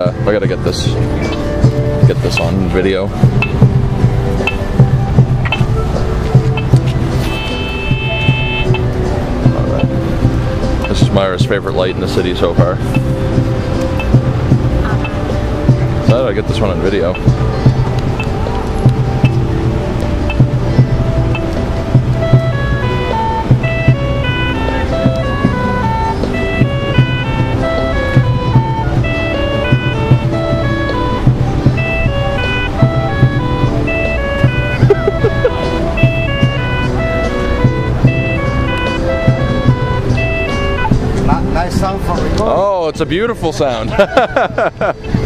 Uh, I gotta get this, get this on video. This is Myra's favorite light in the city so far. Did I get this one on video? Nice sound for recording. Oh, it's a beautiful sound.